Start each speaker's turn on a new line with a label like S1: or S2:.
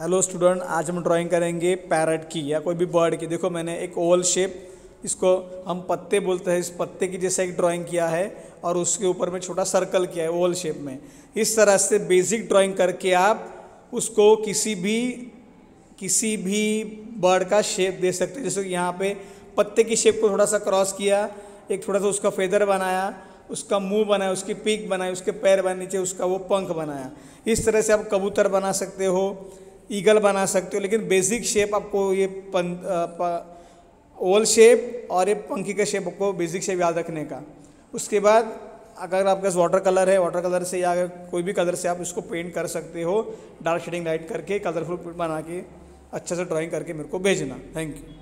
S1: Hello student आज हम drawing करेंगे पैरट की या कोई भी बर्ड की। देखो, मैंने एक ओवल शेप इसको हम पत्ते बोलते हैं। इस पत्ते की जैसे एक ड्राइंग किया है और उसके ऊपर में छोटा सर्कल किया है ओवल शेप में। इस तरह से बेसिक ड्राइंग करके आप उसको किसी भी किसी भी बर्ड का शेप दे सकते हैं। जैसे यहाँ पे पत्ते की शेप को थोड़ा सा क्रॉस किया, एक थोड़ा सा उसका फेदर बनाया, उसका मुँह बनाया, उसकी पीक बनाई, उसके पैर बनाए, नीचे उसका वो पंख बनाया। इस तरह से आप कबूतर बना सकते हो। ईगल बना सकते हो, लेकिन बेसिक शेप आपको ये पन ओवल शेप और ये पंखी का शेप आपको बेसिक शेप याद रखने का। उसके बाद अगर आपके पास वाटर कलर है वाटर कलर से या कोई भी कलर से आप इसको पेंट कर सकते हो डार्क शेडिंग लाइट करके कलरफुल बना के, अच्छे से ड्राइंग करके मेरे को भेजना। Thank you